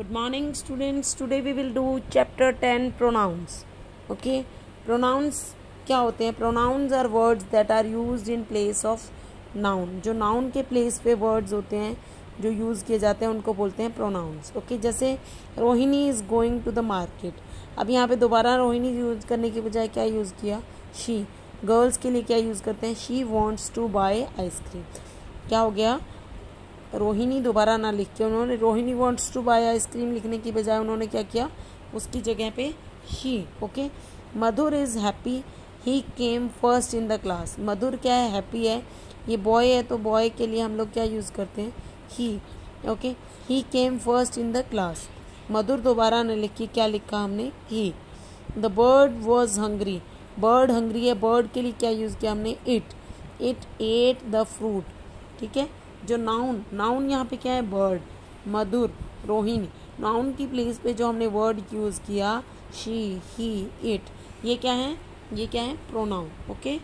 good morning students today we will do chapter 10 pronouns okay pronouns क्या होते हैं pronouns are words that are used in place of noun जो noun के place पे words होते हैं जो यूज़ किए जाते हैं उनको बोलते हैं pronouns ओके okay? जैसे Rohini is going to the market अब यहाँ पे दोबारा रोहिणी यूज़ करने के बजाय क्या यूज़ किया शी गर्ल्स के लिए क्या यूज़ करते हैं she wants to buy ice cream क्या हो गया रोहिणी दोबारा ना लिख के उन्होंने, Rohini wants to buy ice cream लिखने की बजाय उन्होंने क्या किया? उसकी जगह पे ही okay Madhur is happy he came first in the class Madhur क्या है? हैप्पी है। ये बॉय है तो बॉय के लिए हम लोग क्या यूज़ करते हैं? He okay he came first in the class Madhur दोबारा ने लिखी क्या लिखा हमने? He the bird was hungry bird hungry है। बर्ड के लिए क्या यूज़ किया हमने? It it ate the fruit ठीक है? जो नाउन नाउन यहाँ पे क्या है? बर्ड मधुर, रोहिणी। नाउन की प्लेस पे जो हमने वर्ड यूज़ किया शी ही इट ये क्या है? ये क्या है? प्रोनाउन ओके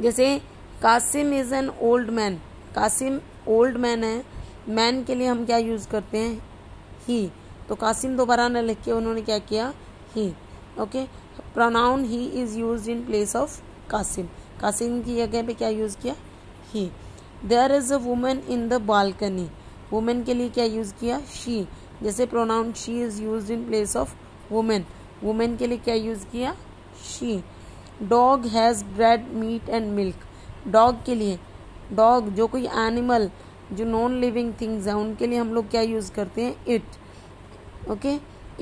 जैसे Kasim is an old man Kasim old man है। मैन के लिए हम क्या यूज़ करते हैं? ही तो कासिम दोबारा न लिख के उन्होंने क्या किया? He okay pronoun he is use in place of Kasim Kasim की जगह पे क्या यूज़ किया? He there is a women in the balcony women के लिए क्या यूज़ किया? शी जैसे pronoun she is use in place of women women के लिए क्या यूज़ किया? She dog has bread meat and milk dog के लिए. डॉग जो कोई एनिमल जो नॉन लिविंग थिंग्स हैं, उनके लिए हम लोग क्या यूज़ करते हैं? It okay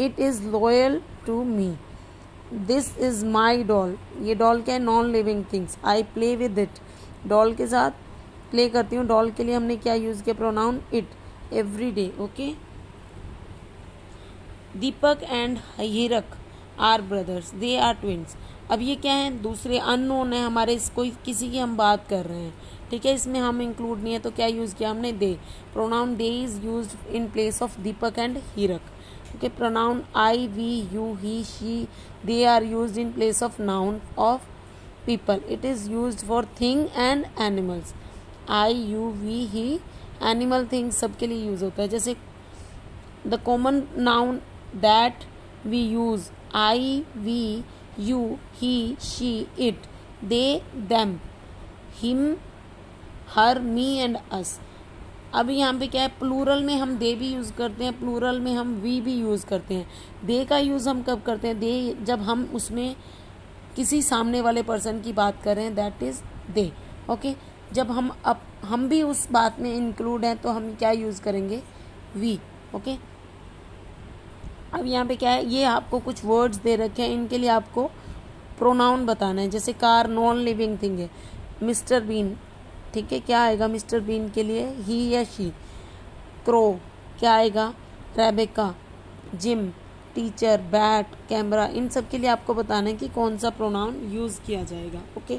it is loyal to me this is my doll ये डॉल क्या है? Non living things I play with it doll के साथ प्ले करती हूँ। डॉल के लिए हमने क्या यूज़ किया? Pronoun it every day okay Deepak and Hirak are brothers they are twins अब ये क्या है? दूसरे अननोन है हमारे, इस कोई, किसी की हम बात कर रहे हैं। ठीक है, इसमें हम इंक्लूड नहीं है तो क्या यूज़ किया हमने? They pronoun they is use in place of Deepak and Hirak. Okay pronoun I we you he she they are use in place of noun of people it is use for thing and animals I you we he animal things सबके लिए use होता है। जैसे the common noun that we use I we you he she it they them him her me and us अब यहाँ पे क्या है? प्लूरल में हम दे भी यूज़ करते हैं प्लूरल में हम वी भी यूज़ करते हैं। दे का यूज़ हम कब करते हैं? दे जब हम उसमें किसी सामने वाले पर्सन की बात कर रहे हैं दैट इज़ दे ओके जब हम अब हम भी उस बात में इंक्लूड हैं तो हम क्या यूज़ करेंगे? वी ओके अब यहाँ पे क्या है? ये आपको कुछ वर्ड्स दे रखे हैं। इनके लिए आपको प्रोनाउन बताना है। जैसे कार नॉन लिविंग थिंग है। मिस्टर बीन ठीक है? क्या आएगा मिस्टर बीन के लिए? ही या शी क्रो क्या आएगा? Rebecca Jim teacher bat camera इन सब के लिए आपको बताना है कि कौन सा प्रोनाउन यूज़ किया जाएगा ओके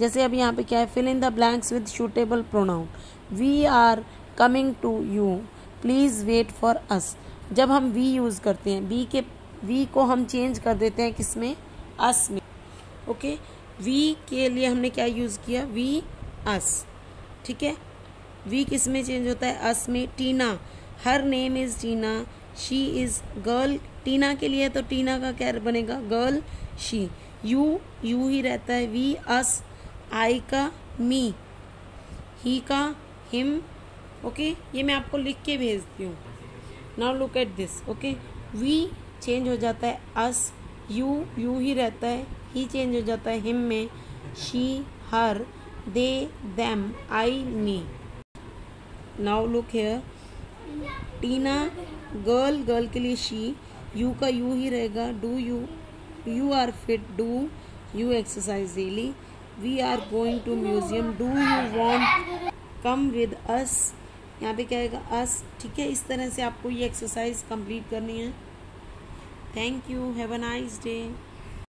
जैसे अब यहाँ पे क्या है fill in the blanks with suitable pronoun we are coming to you please wait for us जब हम वी यूज़ करते हैं वी के वी को हम चेंज कर देते हैं किसमें अस में. ओके वी के लिए हमने क्या यूज़ किया? वी अस ठीक है? वी किसमें चेंज होता है? अस में. Tina her name is Tina she is girl Tina के लिए तो टीना का क्या बनेगा? गर्ल शी यू यू ही रहता है. वी अस आई का मी ही का हिम ओके ये मैं आपको लिख के भेजती हूँ। Now look at this okay we change हो जाता है अस यू यू ही रहता है ही चेंज हो जाता है हिम में she her they them I me now look here Tina girl girl के लिए शी यू का यू ही रहेगा do you you are fit do you exercise daily we are going to museum do you want come with us यहाँ पे क्या आएगा अस ठीक है? इस तरह से आपको ये एक्सरसाइज कंप्लीट करनी है। Thank you have a nice day